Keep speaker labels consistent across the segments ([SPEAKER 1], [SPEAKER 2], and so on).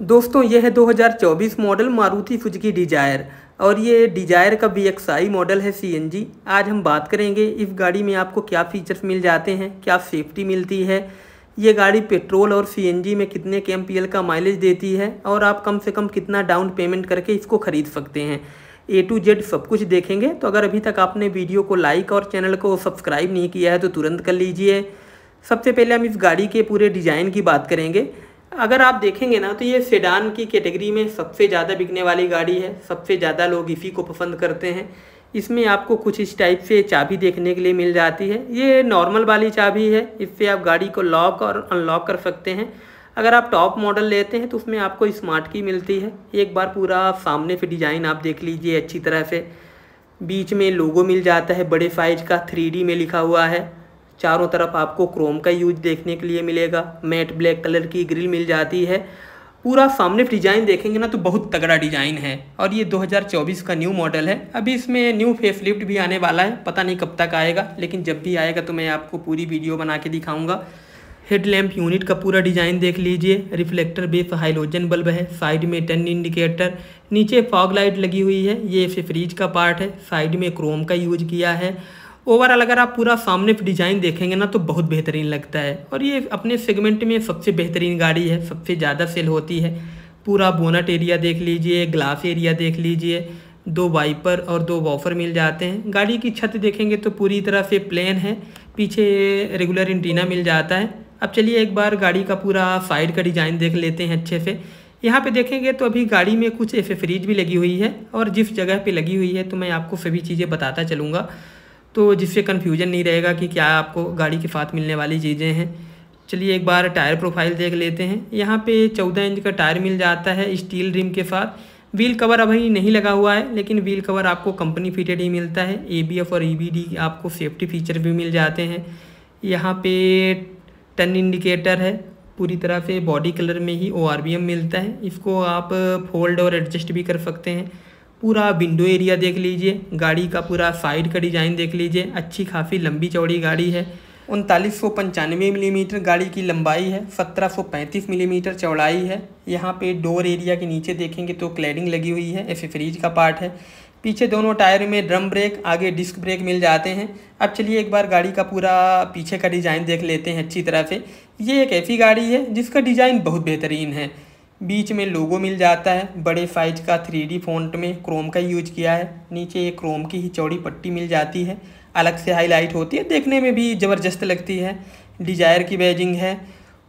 [SPEAKER 1] दोस्तों, यह है 2024 मॉडल मारुति सुजुकी डिज़ायर। और ये डिज़ायर का वी मॉडल है सीएनजी आज हम बात करेंगे इस गाड़ी में आपको क्या फीचर्स मिल जाते हैं, क्या सेफ्टी मिलती है। ये गाड़ी पेट्रोल और सीएनजी में कितने के एम का माइलेज देती है और आप कम से कम कितना डाउन पेमेंट करके इसको ख़रीद सकते हैं। ए टू जेड सब कुछ देखेंगे। तो अगर अभी तक आपने वीडियो को लाइक और चैनल को सब्सक्राइब नहीं किया है तो तुरंत कर लीजिए। सबसे पहले हम इस गाड़ी के पूरे डिज़ाइन की बात करेंगे। अगर आप देखेंगे ना तो ये सेडान की कैटेगरी में सबसे ज़्यादा बिकने वाली गाड़ी है, सबसे ज़्यादा लोग इसी को पसंद करते हैं। इसमें आपको कुछ इस टाइप से चाबी देखने के लिए मिल जाती है। ये नॉर्मल वाली चाबी है, इससे आप गाड़ी को लॉक और अनलॉक कर सकते हैं। अगर आप टॉप मॉडल लेते हैं तो उसमें आपको स्मार्ट की मिलती है। एक बार पूरा सामने से डिज़ाइन आप देख लीजिए अच्छी तरह से। बीच में लोगो मिल जाता है, बड़े साइज़ का थ्री में लिखा हुआ है। चारों तरफ़ आपको क्रोम का यूज़ देखने के लिए मिलेगा। मैट ब्लैक कलर की ग्रिल मिल जाती है। पूरा सामने डिज़ाइन देखेंगे ना तो बहुत तगड़ा डिज़ाइन है। और ये 2024 का न्यू मॉडल है। अभी इसमें न्यू फेसलिफ्ट भी आने वाला है। पता नहीं कब तक आएगा, लेकिन जब भी आएगा तो मैं आपको पूरी वीडियो बना के दिखाऊँगा। हेडलैम्प यूनिट का पूरा डिज़ाइन देख लीजिए। रिफ्लेक्टर बेस हाइलोजन बल्ब है। साइड में टन इंडिकेटर, नीचे फॉग लाइट लगी हुई है। ये फ्रिज का पार्ट है। साइड में क्रोम का यूज़ किया है। ओवरऑल अगर आप पूरा सामने डिज़ाइन देखेंगे ना तो बहुत बेहतरीन लगता है। और ये अपने सेगमेंट में सबसे बेहतरीन गाड़ी है, सबसे ज़्यादा सेल होती है। पूरा बोनट एरिया देख लीजिए ग्लास एरिया देख लीजिए, दो वाइपर और दो वॉफर मिल जाते हैं। गाड़ी की छत देखेंगे तो पूरी तरह से प्लेन है, पीछे रेगुलर इंटीना मिल जाता है। अब चलिए एक बार गाड़ी का पूरा साइड का डिज़ाइन देख लेते हैं अच्छे से। यहाँ पे देखेंगे तो अभी गाड़ी में कुछ एसेसरीज भी लगी हुई है, और जिस जगह पे लगी हुई है तो मैं आपको सभी चीज़ें बताता चलूँगा। तो जिससे कन्फ्यूज़न नहीं रहेगा कि क्या आपको गाड़ी के साथ मिलने वाली चीज़ें हैं। चलिए एक बार टायर प्रोफ़ाइल देख लेते हैं। यहाँ पे चौदह इंच का टायर मिल जाता है स्टील रिम के साथ। व्हील कवर अभी नहीं लगा हुआ है, लेकिन व्हील कवर आपको कंपनी फिटेड ही मिलता है। ए और ईबीडी आपको सेफ्टी फीचर भी मिल जाते हैं। यहाँ पे टन इंडिकेटर है। पूरी तरह से बॉडी कलर में ही ओआरबीएम मिलता है। इसको आप फोल्ड और एडजस्ट भी कर सकते हैं। पूरा विंडो एरिया देख लीजिए, गाड़ी का पूरा साइड का डिज़ाइन देख लीजिए, अच्छी खासी लंबी चौड़ी गाड़ी है। उनतालीस सौ पंचानवे मिलीमीटर गाड़ी की लंबाई है, सत्रह सौ पैंतीस मिलीमीटर चौड़ाई है। यहाँ पे डोर एरिया के नीचे देखेंगे तो क्लैडिंग लगी हुई है, ऐसे एसेसरीज का पार्ट है। पीछे दोनों टायर में ड्रम ब्रेक, आगे डिस्क ब्रेक मिल जाते हैं। अब चलिए एक बार गाड़ी का पूरा पीछे का डिज़ाइन देख लेते हैं अच्छी तरह से। ये एक ऐसी गाड़ी है जिसका डिज़ाइन बहुत बेहतरीन है। बीच में लोगो मिल जाता है। बड़े साइज़ का थ्री फोन्ट में क्रोम का यूज़ किया है। नीचे एक क्रोम की ही चौड़ी पट्टी मिल जाती है। अलग से हाईलाइट होती है। देखने में भी ज़बरदस्त लगती है। डिज़ायर की बैजिंग है।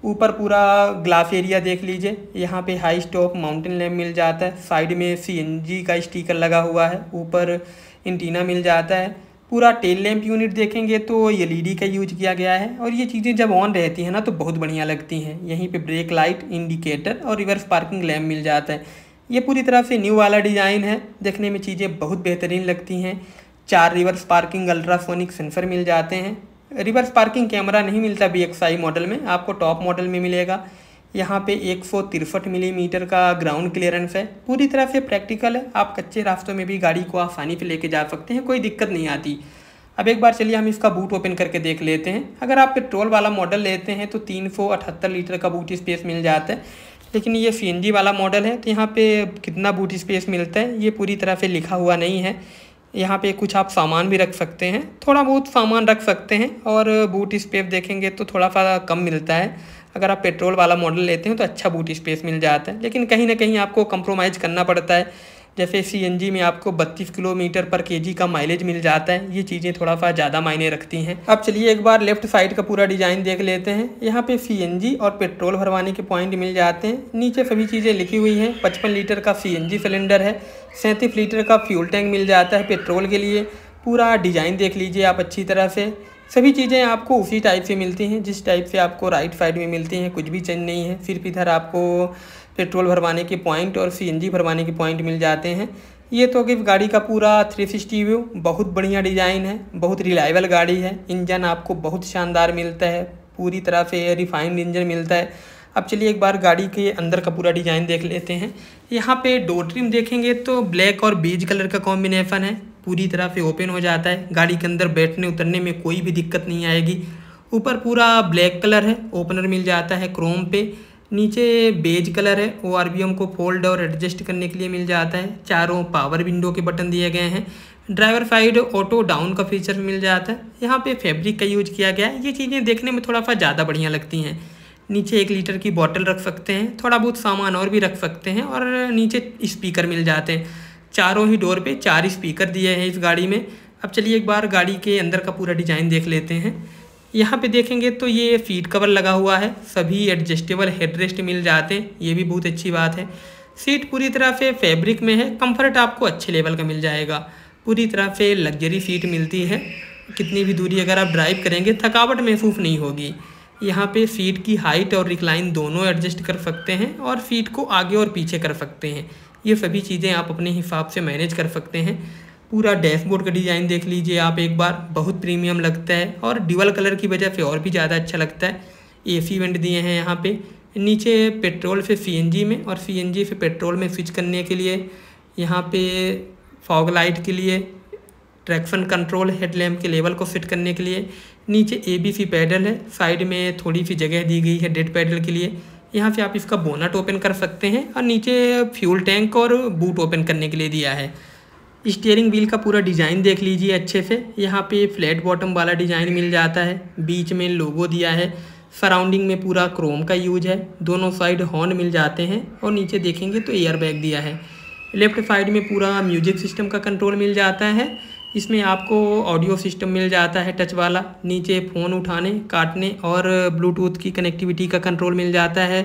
[SPEAKER 1] ऊपर पूरा ग्लास एरिया देख लीजिए। यहाँ पे हाई स्टॉप माउंटेन लैम्प मिल जाता है। साइड में सीएनजी का स्टिकर लगा हुआ है। ऊपर इंटीना मिल जाता है। पूरा टेल लैम्प यूनिट देखेंगे तो एल का यूज़ किया गया है और ये चीज़ें जब ऑन रहती हैं ना तो बहुत बढ़िया लगती हैं। यहीं पे ब्रेक लाइट इंडिकेटर और रिवर्स पार्किंग लैम्प मिल जाता है। ये पूरी तरह से न्यू वाला डिज़ाइन है। देखने में चीज़ें बहुत बेहतरीन लगती हैं। चार रिवर्स पार्किंग अल्ट्रासोनिक सेंसर मिल जाते हैं। रिवर्स पार्किंग कैमरा नहीं मिलता बी मॉडल में, आपको टॉप मॉडल में मिलेगा। यहाँ पे एक सौ तिरसठ मिलीमीटर का ग्राउंड क्लियरेंस है। पूरी तरह से प्रैक्टिकल है। आप कच्चे रास्तों में भी गाड़ी को आसानी से लेके जा सकते हैं, कोई दिक्कत नहीं आती। अब एक बार चलिए हम इसका बूट ओपन करके देख लेते हैं। अगर आप पेट्रोल वाला मॉडल लेते हैं तो तीन सौ अठहत्तर लीटर का बूट स्पेस मिल जाता है। लेकिन ये सीएनजी वाला मॉडल है तो यहाँ पे कितना बूट स्पेस मिलता है, ये पूरी तरह से लिखा हुआ नहीं है। यहाँ पे कुछ आप सामान भी रख सकते हैं। थोड़ा बहुत सामान रख सकते हैं और बूट स्पेस देखेंगे तो थोड़ा सा कम मिलता है। अगर आप पेट्रोल वाला मॉडल लेते हैं तो अच्छा बूट स्पेस मिल जाता है। लेकिन कहीं ना कहीं आपको कंप्रोमाइज़ करना पड़ता है। जैसे सी में आपको 32 किलोमीटर पर केजी का माइलेज मिल जाता है। ये चीज़ें थोड़ा सा ज़्यादा मायने रखती हैं। अब चलिए एक बार लेफ़्ट साइड का पूरा डिज़ाइन देख लेते हैं। यहाँ पे सी और पेट्रोल भरवाने के पॉइंट मिल जाते हैं। नीचे सभी चीज़ें लिखी हुई हैं। पचपन लीटर का सीएनजी सिलेंडर है। सैंतीस लीटर का फ्यूल टैंक मिल जाता है पेट्रोल के लिए। पूरा डिज़ाइन देख लीजिए आप अच्छी तरह से। सभी चीज़ें आपको उसी टाइप से मिलती हैं, जिस टाइप से आपको राइट साइड में मिलती हैं, कुछ भी चेंज नहीं है। सिर्फ़ इधर आपको पेट्रोल भरवाने के पॉइंट और सीएनजी भरवाने के पॉइंट मिल जाते हैं। ये तो कि गाड़ी का पूरा थ्री सिक्सटी व्यू बहुत बढ़िया डिज़ाइन है, बहुत रिलायबल गाड़ी है। इंजन आपको बहुत शानदार मिलता है, पूरी तरह से रिफाइंड इंजन मिलता है। अब चलिए एक बार गाड़ी के अंदर का पूरा डिज़ाइन देख लेते हैं। यहाँ पे डोर ट्रिम देखेंगे तो ब्लैक और बीज कलर का कॉम्बिनेशन है। पूरी तरह से ओपन हो जाता है। गाड़ी के अंदर बैठने उतरने में कोई भी दिक्कत नहीं आएगी। ऊपर पूरा ब्लैक कलर है ओपनर मिल जाता है क्रोम पे। नीचे बेज कलर है ओ आर को फोल्ड और एडजस्ट करने के लिए मिल जाता है। चारों पावर विंडो के बटन दिए गए हैं। ड्राइवर साइड ऑटो डाउन का फीचर मिल जाता है। यहाँ पे फैब्रिक का यूज़ किया गया है। ये चीज़ें देखने में थोड़ा सा ज़्यादा बढ़िया लगती हैं। नीचे एक लीटर की बॉटल रख सकते हैं, थोड़ा बहुत सामान और भी रख सकते हैं और नीचे स्पीकर मिल जाते हैं। चारों ही डोर पे चार स्पीकर दिए हैं इस गाड़ी में। अब चलिए एक बार गाड़ी के अंदर का पूरा डिज़ाइन देख लेते हैं। यहाँ पे देखेंगे तो ये सीट कवर लगा हुआ है। सभी एडजस्टेबल हेडरेस्ट मिल जाते हैं। ये भी बहुत अच्छी बात है। सीट पूरी तरह से फैब्रिक में है। कंफर्ट आपको अच्छे लेवल का मिल जाएगा। पूरी तरह से लग्जरी सीट मिलती है। कितनी भी दूरी अगर आप ड्राइव करेंगे, थकावट महसूस नहीं होगी। यहाँ पे सीट की हाइट और रिक्लाइन दोनों एडजस्ट कर सकते हैं और सीट को आगे और पीछे कर सकते हैं। ये सभी चीज़ें आप अपने हिसाब से मैनेज कर सकते हैं। पूरा डैशबोर्ड का डिज़ाइन देख लीजिए आप एक बार, बहुत प्रीमियम लगता है और डिवल कलर की वजह से और भी ज़्यादा अच्छा लगता है। ए सी वेंट दिए हैं यहाँ पे। नीचे पेट्रोल से सीएनजी में और सीएनजी से पेट्रोल में स्विच करने के लिए यहाँ पे फॉग लाइट के लिए ट्रैक्शन कंट्रोल हेडलैम्प के लेवल को फिट करने के लिए। नीचे ए बी सी पैडल है। साइड में थोड़ी सी जगह दी गई है डेड पैडल के लिए। यहाँ से आप इसका बोनट ओपन कर सकते हैं और नीचे फ्यूल टैंक और बूट ओपन करने के लिए दिया है। स्टीयरिंग व्हील का पूरा डिज़ाइन देख लीजिए अच्छे से। यहाँ पे फ्लैट बॉटम वाला डिज़ाइन मिल जाता है। बीच में लोगो दिया है। सराउंडिंग में पूरा क्रोम का यूज़ है। दोनों साइड हॉर्न मिल जाते हैं और नीचे देखेंगे तो एयर बैग दिया है। लेफ़्ट साइड में पूरा म्यूज़िक सिस्टम का कंट्रोल मिल जाता है। इसमें आपको ऑडियो सिस्टम मिल जाता है टच वाला। नीचे फ़ोन उठाने, काटने और ब्लूटूथ की कनेक्टिविटी का कंट्रोल मिल जाता है।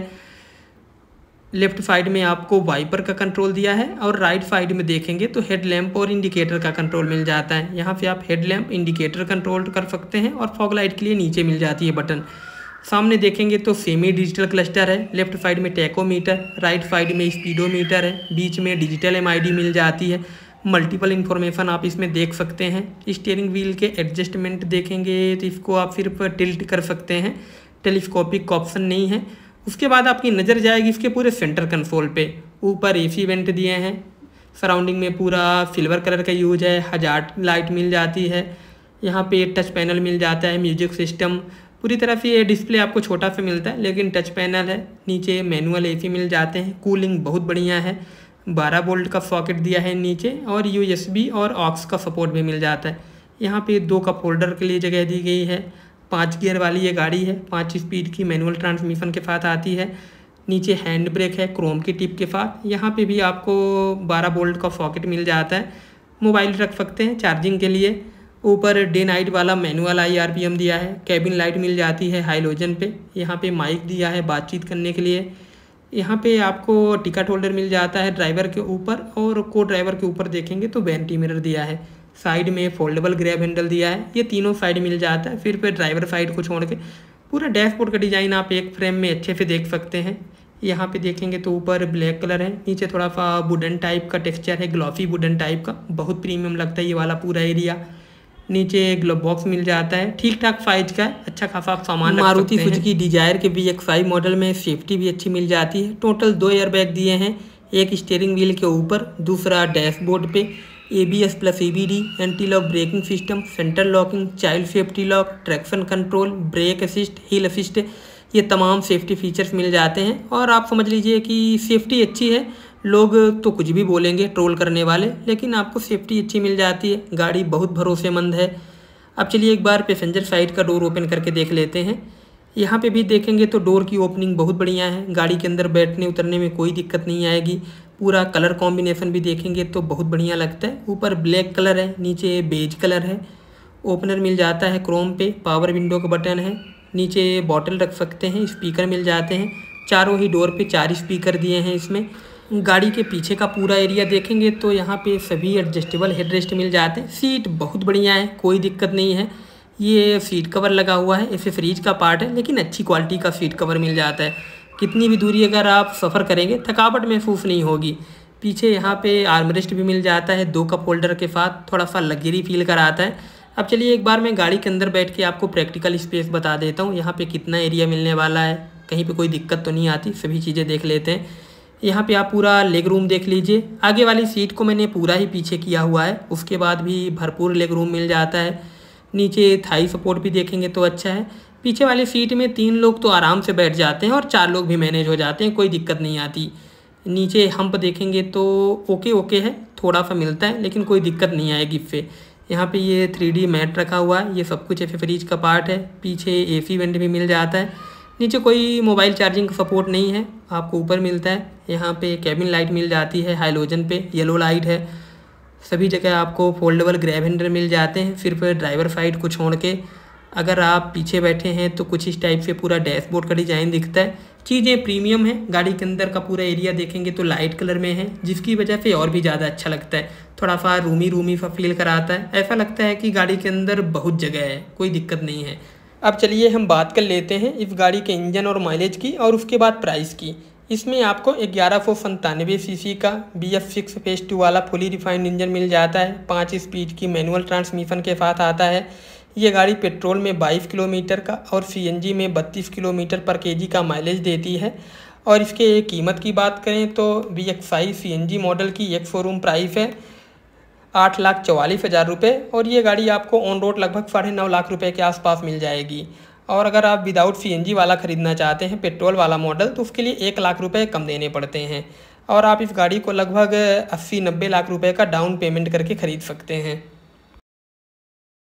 [SPEAKER 1] लेफ़्ट साइड में आपको वाइपर का कंट्रोल दिया है और राइट साइड में देखेंगे तो हेड लैम्प और इंडिकेटर का कंट्रोल मिल जाता है। यहाँ पे आप हेड लैम्प इंडिकेटर कंट्रोल कर सकते हैं और फॉग लाइट के लिए नीचे मिल जाती है बटन सामने देखेंगे तो सेमी डिजिटल क्लस्टर है। लेफ़्ट साइड में टेकोमीटर राइट साइड में स्पीडोमीटर है। बीच में डिजिटल एमआईडी मिल जाती है। मल्टीपल इन्फॉर्मेशन आप इसमें देख सकते हैं। स्टीयरिंग व्हील के एडजस्टमेंट देखेंगे तो इसको आप सिर्फ़ टिल्ट कर सकते हैं। टेलीस्कोपिक ऑप्शन नहीं है। उसके बाद आपकी नज़र जाएगी इसके पूरे सेंटर कंसोल पे। ऊपर एसी वेंट दिए हैं। सराउंडिंग में पूरा सिल्वर कलर का यूज़ है। हज़ार लाइट मिल जाती है। यहाँ पे टच पैनल मिल जाता है। म्यूज़िक सिस्टम पूरी तरह से ये डिस्प्ले आपको छोटा सा मिलता है, लेकिन टच पैनल है। नीचे मैनुअल एसी मिल जाते हैं। कूलिंग बहुत बढ़िया है। बारह बोल्ट का सॉकेट दिया है नीचे और यूएसबी और ऑक्स का सपोर्ट भी मिल जाता है। यहाँ पे दो कप होल्डर के लिए जगह दी गई है। पाँच गियर वाली ये गाड़ी है। पाँच स्पीड की मैनुअल ट्रांसमिशन के साथ आती है। नीचे हैंड ब्रेक है क्रोम की टिप के साथ। यहाँ पे भी आपको 12 बोल्ट का सॉकेट मिल जाता है। मोबाइल रख सकते हैं चार्जिंग के लिए। ऊपर डे नाइट वाला मैनुअल आई दिया है। कैबिन लाइट मिल जाती है हाइलोजन पे। यहाँ पे माइक दिया है बातचीत करने के लिए। यहाँ पे आपको टिकट होल्डर मिल जाता है ड्राइवर के ऊपर और को ड्राइवर के ऊपर देखेंगे तो वैनिटी मिरर दिया है। साइड में फोल्डेबल ग्रैब हैंडल दिया है। ये तीनों साइड मिल जाता है। फिर फिर ड्राइवर साइड को छोड़ के पूरा डैशबोर्ड का डिज़ाइन आप एक फ्रेम में अच्छे से देख सकते हैं। यहाँ पे देखेंगे तो ऊपर ब्लैक कलर है। नीचे थोड़ा सा वुडन टाइप का टेक्सचर है। ग्लॉफी वुडन टाइप का। बहुत प्रीमियम लगता है ये वाला पूरा एरिया नीचे ग्लोब बॉक्स मिल जाता है। ठीक ठाक साइज़ का अच्छा खासा सामान मारुति सुजुकी डिज़ायर के भी एक फाइव मॉडल में सेफ्टी भी अच्छी मिल जाती है। टोटल दो एयर बैग दिए हैं। एक स्टेयरिंग व्हील के ऊपर दूसरा डैशबोर्ड पे A B S plus A B D anti lock braking system centre locking child safety lock traction control brake assist hill assist ये तमाम सेफ्टी फीचर्स मिल जाते हैं। और आप समझ लीजिए कि सेफ्टी अच्छी है। लोग तो कुछ भी बोलेंगे, ट्रोल करने वाले, लेकिन आपको सेफ्टी अच्छी मिल जाती है। गाड़ी बहुत भरोसेमंद है। अब चलिए एक बार पैसेंजर साइड का डोर ओपन करके देख लेते हैं। यहाँ पे भी देखेंगे तो डोर की ओपनिंग बहुत बढ़िया है। गाड़ी के अंदर बैठने, उतरने में कोई दिक्कत नहीं आएगी। पूरा कलर कॉम्बिनेशन भी देखेंगे तो बहुत बढ़िया लगता है। ऊपर ब्लैक कलर है, नीचे बेज कलर है। ओपनर मिल जाता है क्रोम पे। पावर विंडो का बटन है। नीचे बॉटल रख सकते हैं स्पीकर मिल जाते हैं। चारों ही डोर पे चार स्पीकर दिए हैं इसमें। गाड़ी के पीछे का पूरा एरिया देखेंगे तो यहाँ पे सभी एडजस्टेबल हेडरेस्ट मिल जाते हैं। सीट बहुत बढ़िया है, कोई दिक्कत नहीं है। ये सीट कवर लगा हुआ है, इसे फ्रीज का पार्ट है, लेकिन अच्छी क्वालिटी का सीट कवर मिल जाता है। कितनी भी दूरी अगर आप सफ़र करेंगे, थकावट महसूस नहीं होगी। पीछे यहाँ पे आर्मरेस्ट भी मिल जाता है, दो कप होल्डर के साथ थोड़ा सा लग्जरी फील कराता है। अब चलिए एक बार मैं गाड़ी के अंदर बैठ के आपको प्रैक्टिकल स्पेस बता देता हूँ। यहाँ पे कितना एरिया मिलने वाला है, कहीं पे कोई दिक्कत तो नहीं आती, सभी चीज़ें देख लेते हैं। यहाँ पे आप पूरा लेग रूम देख लीजिए। आगे वाली सीट को मैंने पूरा ही पीछे किया हुआ है। उसके बाद भी भरपूर लेग रूम मिल जाता है। नीचे थाई सपोर्ट भी देखेंगे तो अच्छा है। पीछे वाली सीट में तीन लोग तो आराम से बैठ जाते हैं और चार लोग भी मैनेज हो जाते हैं, कोई दिक्कत नहीं आती। नीचे हम्प देखेंगे तो ओके ओके है। थोड़ा सा मिलता है, लेकिन कोई दिक्कत नहीं आएगी इससे यहाँ पे ये थ्री मैट रखा हुआ है। ये सब कुछ फ्रिज का पार्ट है। पीछे एसी वेंट भी मिल जाता है। नीचे कोई मोबाइल चार्जिंग का सपोर्ट नहीं है, आपको ऊपर मिलता है। यहाँ पे कैबिन लाइट मिल जाती है, हाइलोजन पे, येलो लाइट है। सभी जगह आपको फोल्डेबल ग्रैब हैंडल मिल जाते हैं सिर्फ़ ड्राइवर साइड को छोड़ के। अगर आप पीछे बैठे हैं तो कुछ इस टाइप से पूरा डैशबोर्ड का डिज़ाइन दिखता है। चीज़ें प्रीमियम है, गाड़ी के अंदर का पूरा एरिया देखेंगे तो लाइट कलर में है, जिसकी वजह से और भी ज़्यादा अच्छा लगता है। थोड़ा सा रूमी रूमी सा फील कराता है। ऐसा लगता है कि गाड़ी के अंदर बहुत जगह है, कोई दिक्कत नहीं है। अब चलिए हम बात कर लेते हैं इस गाड़ी के इंजन और माइलेज की और उसके बाद प्राइस की। इसमें आपको ग्यारह सौ संतानवे सी का B F six phase two वाला फुली रिफाइंड इंजन मिल जाता है। पाँच स्पीड की मैनुअल ट्रांसमिशन के साथ आता है। ये गाड़ी पेट्रोल में 22 किलोमीटर का और सीएनजी में 32 किलोमीटर पर केजी का माइलेज देती है। और इसके कीमत की बात करें तो B X I C model की एक शोरूम प्राइस है। आठ लाख चवालीस हज़ार रुपये और ये गाड़ी आपको ऑन रोड लगभग साढ़े नौ लाख रुपए के आसपास मिल जाएगी। और अगर आप विदाउट सी वाला ख़रीदना चाहते हैं, पेट्रोल वाला मॉडल तो उसके लिए एक लाख रुपए कम देने पड़ते हैं। और आप इस गाड़ी को लगभग अस्सी नब्बे लाख रुपए का डाउन पेमेंट करके ख़रीद सकते हैं।